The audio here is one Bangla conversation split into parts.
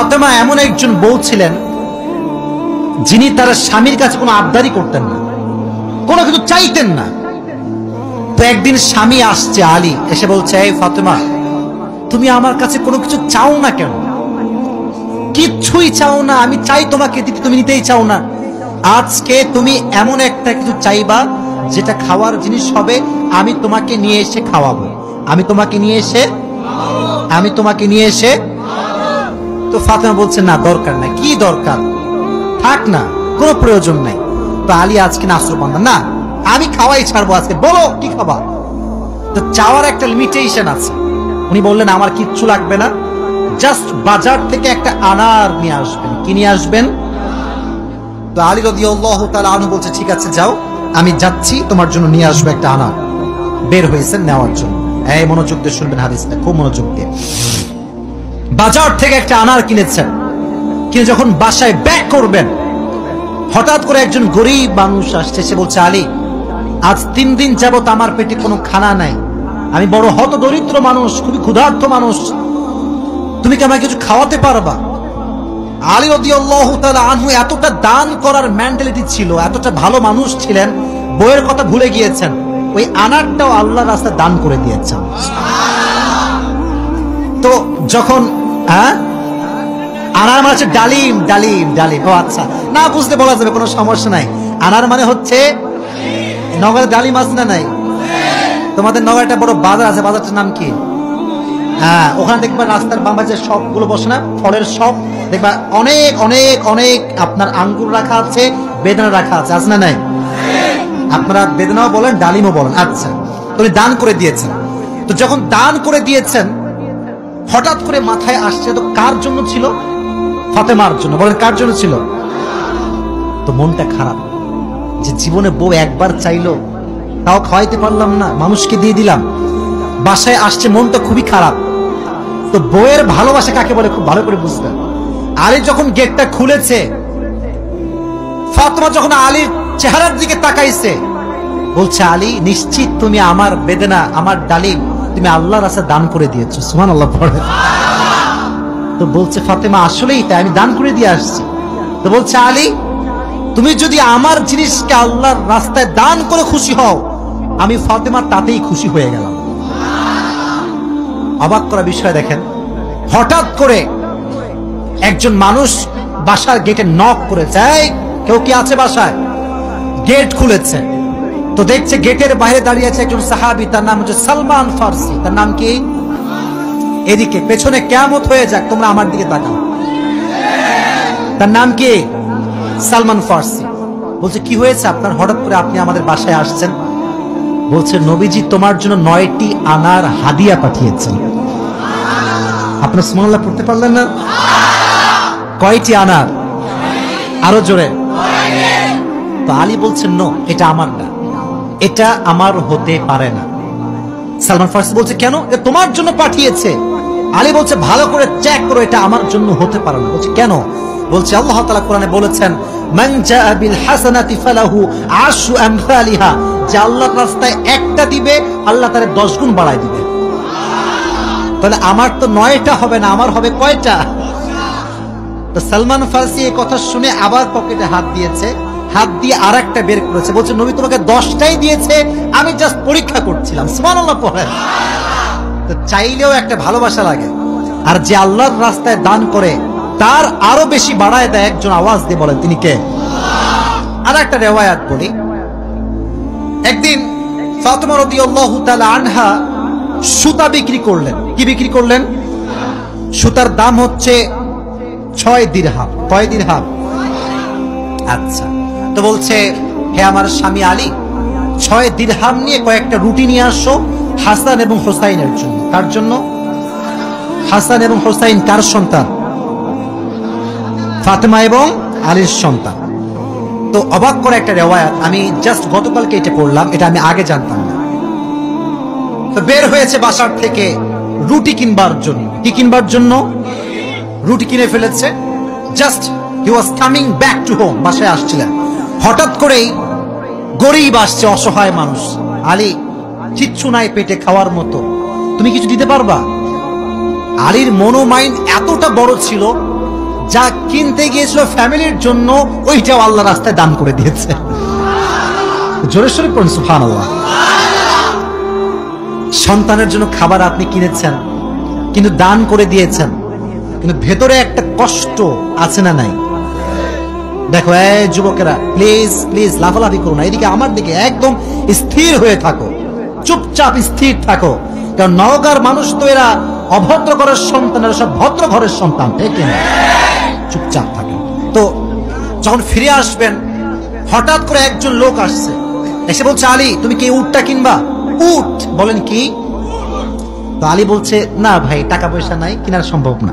ফাতেমা এমন একজন বউ ছিলেন, যিনি তার স্বামীর কাছে কোনো আবদারি করতেন না, কোনো কিছু চাইতেন না। তো একদিন স্বামী আসছে আলী, এসে বলছে, এই ফাতেমা, তুমি আমার কাছে কোনো কিছু চাও না কেন? কিচ্ছুই চাও না, আমি চাই তোমাকে দিতে তুমি নিতেই চাও না। আজকে তুমি এমন একটা কিছু চাইবা, যেটা খাওয়ার জিনিস হবে, আমি তোমাকে নিয়ে এসে খাওয়াবো। আমি তোমাকে নিয়ে এসে, আমি তোমাকে নিয়ে এসে তো ফাতেমা বলছে, না, দরকার নাই। কি দরকার? থাক না, কোনো প্রয়োজন নাই। তো আলী, আজকে নাসর বান্ধা না, আমি খাওয়াই ছাড়বো আজকে। বলো, কি খাবা? তো চাওয়ার একটা লিমিটেশন আছে। উনি বললেন, আমার কিচ্ছু লাগবে না। জাস্ট বাজার থেকে একটা আনার নিয়ে আসবেন। কি নিয়ে আসবেন? তো আলী রদি আল্লাহ আনু বলছে, ঠিক আছে, যাও, আমি যাচ্ছি, তোমার জন্য নিয়ে আসব একটা আনার। বের হয়েছে নেওয়ার জন্য। এই মনোযোগ দিয়ে শুনবেন হাদিসটা, খুব মনোযোগ দিয়ে। বাজার থেকে একটা আনার কিনেছেন। কিনে যখন বাসায় ব্যাক করবেন, হঠাৎ করে একজন গরিব মানুষ আসছে, সে বলছে, আলী, আজ তিন দিন যাবত আমার পেটে কোনো খানা নাই। আমি বড় হত দরিদ্র মানুষ, খুবই ক্ষুধার্ত মানুষ। তুমি কি আমাকে কিছু খাওয়াতে পারবা? আলী আনহু এতটা দান করার মেন্টালিটি ছিল, এতটা ভালো মানুষ ছিলেন, বইয়ের কথা ভুলে গিয়েছেন। ওই আনারটাও আল্লাহর রাস্তায় দান করে দিয়েছেন। তো যখন হ্যাঁ? আনার মানে হচ্ছে ডালিম ডালিম ডালিম। ও আচ্ছা। না, বুঝতে বলা যাবে, কোনো সমস্যা নাই। আনার মানে হচ্ছে, নগরে ডালিম আছে না নাই? তোমাদের নগরে একটা বড় বাজার আছে, বাজারটার নাম কি? হ্যাঁ ওখানে দেখবা রাস্তার সবগুলো বসে না? ফলের সব, দেখবা অনেক অনেক অনেক আপনার আঙ্গুর রাখা আছে, বেদনা রাখা আছে আছে না নাই? আপনারা বেদনাও বলেন, ডালিমও বলেন। আচ্ছা। উনি দান করে দিয়েছেন। তো যখন দান করে দিয়েছেন হঠাৎ করে মাথায় আসছে, তো কার জন্য ছিল? ফাতেমার জন্য। বলেন, কার জন্য ছিল? তো মনটা খারাপ যে জীবনে বউ একবার চাইলো, তাও খাওয়াইতে পারলাম না, মানুষকে দিয়ে দিলাম। বাসায় আসছে, মনটা খুবই খারাপ। তো বউয়ের ভালোবাসা কাকে বলে? খুব ভালো করে বুঝবেন আলী যখন গেটটা খুলেছে, ফাতেমা যখন আলীর চেহারার দিকে তাকাইছে, বলছে, আলী, নিশ্চিত তুমি আমার বেদনা, আমার ডালিম তুমি আল্লাহর রাস্তায় দান করে দিয়েছ সুমান আল্লাহ পড়ে। তো বলছে, ফাতেমা, আসলেই তাই, আমি দান করে দিয়ে আসছি। তো বলছে, আলী, তুমি যদি আমার জিনিসকে আল্লাহর রাস্তায় দান করে খুশি হও, আমি ফাতেমা তাতেই খুশি হয়ে গেলাম। অবাক করা বিষয় দেখেন, হঠাৎ করে একজন মানুষ বাসার গেটে নক করে যায় কেউ কি আছে বাসায়? গেট খুলেছে। তো দেখছে গেটের বাইরে দাঁড়িয়ে আছে একজন সাহাবি, তার নাম হচ্ছে সালমান ফার্সি। তার নাম কি? এদিকে, পেছনে কেমত হয়ে যাক, তোমরা আমার দিকে তাকাও। তার নাম কি? সালমান ফার্সি। বলছে, কি হয়েছে আপনার? হঠাৎ করে আপনি আমাদের বাসায় আসছেন? বলছে, নবীজি তোমার জন্য নয়টি আনার হাদিয়া পাঠিয়েছেন। আপনার সুমাল্লাহ পড়তে পারলেন না? কয়টি আনার? আরও জোরে। তো আলী বলছেন নো, এটা আমার না। এটা আমার হতে পারে না। সালমান ফার্সি বলছে, কেন? তোমার জন্য পাঠিয়েছে। আলী বলছে, ভালো করে চেক করো, এটা আমার জন্য হতে পারে না। বলছে, কেন? বলছে, আল্লাহ তালা কোরআনে বলেছেন যে একটা দিবে, আল্লাহ তারে 10 গুণ বাড়ায় দিবে। তাহলে আমার তো নয়টা হবে না, আমার হবে কয়টা? তো সালমান ফার্সি এই কথা শুনে আবার পকেটে হাত দিয়েছে। হাত দিয়ে আর একটা বের করেছে। বলছে, নবী তোমাকে দশটাই দিয়েছে, আমি জাস্ট পরীক্ষা করছিলাম। সুবহানাল্লাহ পড়েন। তো চাইলেও একটা ভালোবাসা লাগে। আর যে আল্লাহর রাস্তায় দান করে, তার আরও বেশি বাড়ায় দেয় একজন আওয়াজ দিয়ে বলেন, তিনি কে? আর একটা রেওয়ায়াত বলি। একদিন আনহা সুতা বিক্রি করলেন। কি বিক্রি করলেন? সুতার দাম হচ্ছে ছয় দিরহাম। কয় দিরহাম? আচ্ছা। তো বলছে, হে আমার স্বামী আলী, ছয় দিরহাম নিয়ে কয়েকটা রুটি নিয়ে আসো হাসান এবং হোসাইনের জন্য। কার জন্য? হাসান এবং হোসাইন কার সন্তান? ফাতেমা এবং আলীর সন্তান। তো অবাক করে একটা রেওয়ায়াত, আমি জাস্ট গতকালকে এটা পড়লাম, এটা আমি আগে জানতাম না। তো বের হয়েছে বাসার থেকে রুটি কিনবার জন্য। কি কিনবার জন্য? রুটি কিনে ফেলেছে। Just he was coming back to home বাসায় আসছিলেন। করেই গরিব আসছে, অসহায় মানুষ। আলী, কিচ্ছু নাই পেটে খাওয়ার মতো। তুমি কিছু দিতে পারবা? আলীর মনোমাইন্ড এতটা বড় ছিল, যা কিনতে গিয়েছিল ফ্যামিলির জন্য, ওইটাও আল্লাহ রাস্তায় দান করে দিয়েছে। জোরে সোরে পড়ুন সুফান আল্লাহ সন্তানের জন্য খাবার আপনি কিনেছেন, কিন্তু দান করে দিয়েছেন, কিন্তু ভেতরে একটা কষ্ট আছে না নাই? দেখো, এই যুবকেরা প্লিজ প্লিজ লাফালাফি করো না। এদিকে আমার দিকে একদম স্থির হয়ে থাকো। চুপচাপ স্থির থাকো। কারণ নওগাঁর মানুষ তো এরা অভদ্র ঘরের সন্তান, এরা সব ভদ্র ঘরের সন্তান না? চুপচাপ থাকে। তো যখন ফিরে আসবেন, হঠাৎ করে একজন লোক আসছে। এসে বলছে, আলী, তুমি কি উটটা কিনবা? উট? বলেন কি? তো আলী বলছে, না ভাই, টাকা পয়সা নাই, কেনার সম্ভব না।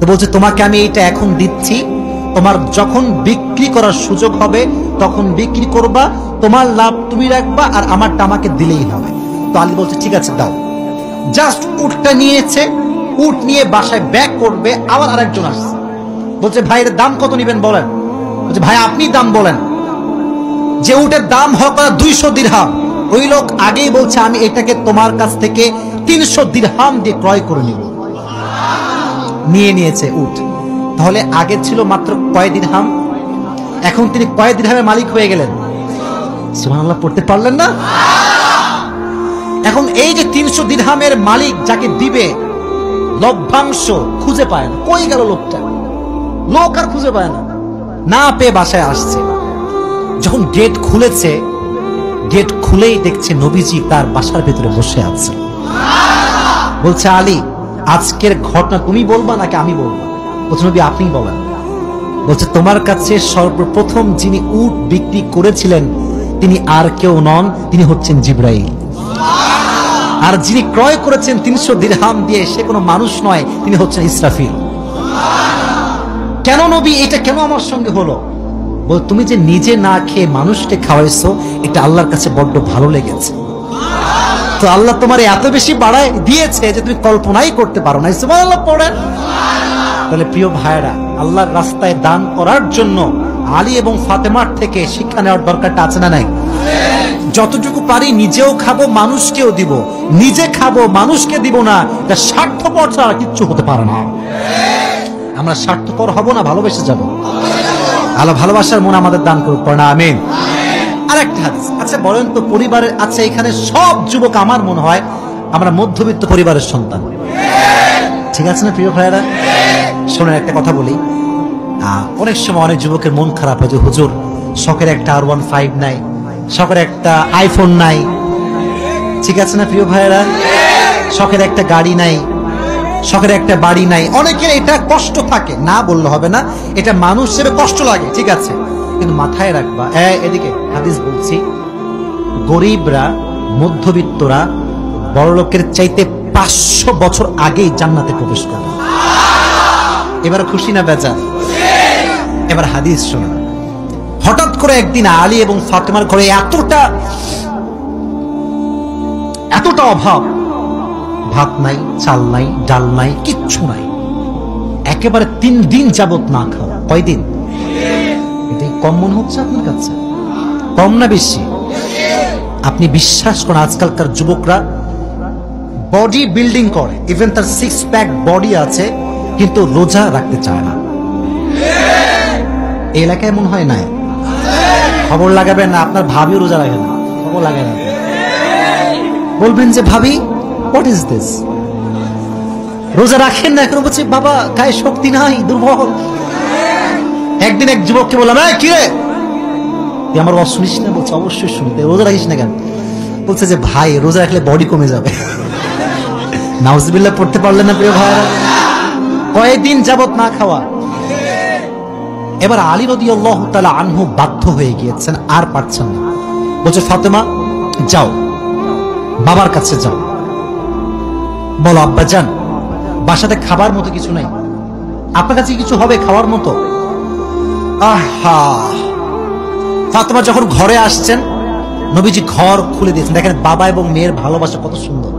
তো বলছে, তোমাকে আমি এটা এখন দিচ্ছি। তোমার যখন বিক্রি করার সুযোগ হবে, তখন বিক্রি করবা, তোমার লাভ তুমি রাখবা আর আমারটা আমাকে দিলেই হবে। তো আলী বলছে, ঠিক আছে, দাও। জাস্ট উটটা নিয়েছে, উট নিয়ে বাসায় ব্যাক করবে, আবার আরেকজন আসছে। বলছে, ভাই, এর দাম কত নিবেন বলেন? বলছে, ভাই, আপনি দাম বলেন। যে উটের দাম হোক দুইশো দিরহাম, ওই লোক আগেই বলছে, আমি এটাকে তোমার কাছ থেকে তিনশো দিরহাম দিয়ে ক্রয় করে নিব। নিয়ে নিয়েছে উট। তাহলে আগে ছিল মাত্র কয় দিরহাম এখন তিনি কয় দিরহামের মালিক হয়ে গেলেন। সুবহানাল্লাহ, পড়তে পারলেন না? এখন এই যে তিনশো দিরহামের মালিক যাকে দিবে, লভ্যাংশ খুঁজে পায় না। কই গেল লোকটা? লোক আর খুঁজে পায় না। না পেয়ে বাসায় আসছে। যখন গেট খুলেছে গেট খুলেই দেখছে নবীজি তার বাসার ভেতরে বসে আছে। বলছে, আলী, আজকের ঘটনা তুমি বলবা নাকি আমি বলব? নবী আপনি বলেন, বলছে, তোমার কাছে সর্বপ্রথম যিনি উট বিক্রি করেছিলেন, তিনি আর কেউ নন, তিনি হচ্ছেন জিব্রাইল। আর যিনি ক্রয় করেছেন তিনশো দিরহাম দিয়ে, সে কোনো মানুষ নয়, তিনি হচ্ছেন ইসরাফিল। কেন নবী, এটা কেন আমার সঙ্গে হলো? বল, তুমি যে নিজে না খেয়ে মানুষকে খাওয়াইছো, এটা আল্লাহর কাছে বড্ড ভালো লেগেছে। তো আল্লাহ তোমার এত বেশি বাড়ায় দিয়েছে যে তুমি কল্পনাই করতে পারো না। পড়েন। তাহলে প্রিয় ভাইরা আল্লাহর রাস্তায় দান করার জন্য আলী এবং ফাতেমার থেকে শিক্ষা নেওয়ার দরকারটা আছে না নাই? যতটুকু পারি নিজেও খাব, মানুষকেও দিব। নিজে খাব, মানুষকে দিব না স্বার্থপর ছাড়া কিচ্ছু হতে পারে না। আমরা স্বার্থপর হব না, ভালোবেসে যাব। আল্লাহ ভালোবাসার মন আমাদের দান করুক, পড়া আমিন। আরেকটা হাদিস আচ্ছা বলেন তো পরিবারের আচ্ছা এখানে সব যুবক আমার মনে হয়, আমরা মধ্যবিত্ত পরিবারের সন্তান। ঠিক আছে না, প্রিয় ভাইয়েরা? শোনেন একটা কথা বলি। অনেক সময় অনেক যুবকের মন খারাপ হয় যে হুজুর শখের একটা আর ওয়ান ফাইভ নাই শখের একটা আইফোন নাই। ঠিক আছে না প্রিয় ভাইয়েরা? শখের একটা গাড়ি নাই শখের একটা বাড়ি নাই। অনেকের এটা কষ্ট থাকে না বললে হবে না এটা মানুষ হিসেবে কষ্ট লাগে ঠিক আছে? কিন্তু মাথায় রাখবা এ, এদিকে হাদিস বলছি গরিবরা মধ্যবিত্তরা বড়লোকের চাইতে পাঁচশো বছর আগেই জান্নাতে প্রবেশ করে। এবার খুশি না বেজা এবার হাদিস শোনা হঠাৎ করে একদিন আলী এবং ফাতেমার ঘরে এতটা এতটা অভাব। ভাত নাই, চাল নাই, ডাল নাই, কিচ্ছু নাই। একেবারে তিন দিন যাবত না খাওয়া। কয়দিন? কম মনে হচ্ছে আপনার কাছে? কম না বেশি? আপনি বিশ্বাস করেন আজকালকার যুবকরা বডি বিল্ডিং করে। ইভেন তার সিক্স প্যাক বডি আছে। কিন্তু রোজা রাখতে চায় না। এলাকায় মনে হয় নাই। খবর লাগাবেন না, আপনার ভাবিও রোজা রাখে না। খবর লাগাবেন না। বলবেন যে, ভাবি হোয়াট ইজ দিস রোজা রাখেন না, এখন বলছি, বাবা, গায়ে শক্তি নাই, দুর্বল। একদিন এক যুবককে বললাম হ্যাঁ কি রে? তুই আমার শুনিস না? বলছে, অবশ্যই শুনতে রোজা রাখিস না কেন? বলছে যে, ভাই, রোজা রাখলে বডি কমে যাবে। নাউজবিল্লাহ, পড়তে পারলেন না, প্রিয় ভাইরা কয়েকদিন যাবত না খাওয়া। এবার আলী রদি আল্লাহ তালা আনহু বাধ্য হয়ে গিয়েছেন, আর পারছেন না। বলছে, ফাতেমা, যাও। বাবার কাছে যাও। বলো, আব্বা, যান। বাসাতে খাবার মতো কিছু নাই। আপনার কাছে কিছু হবে খাওয়ার মতো? আহা! ফাতেমা যখন ঘরে আসছেন, নবীজি ঘর খুলে দিয়েছেন। দেখেন, বাবা এবং মেয়ের ভালোবাসা কত সুন্দর।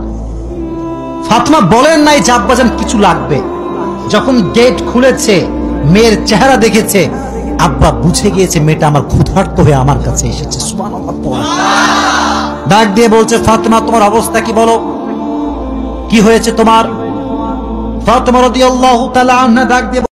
ফাতেমা বলেন নাই যে আব্বাজান কিছু লাগবে। যখন গেট খুলেছে, মেয়ের চেহারা দেখেছে, আব্বা বুঝে গিয়েছে মেয়েটা আমার ক্ষুধার্ত হয়ে আমার কাছে এসেছে। ডাক দিয়ে বলছে, ফাতেমা, তোমার অবস্থা কি বলো? কি হয়েছে তোমার? ফাতেমা রাদিয়াল্লাহু তাআলা আনহা ডাক দিয়ে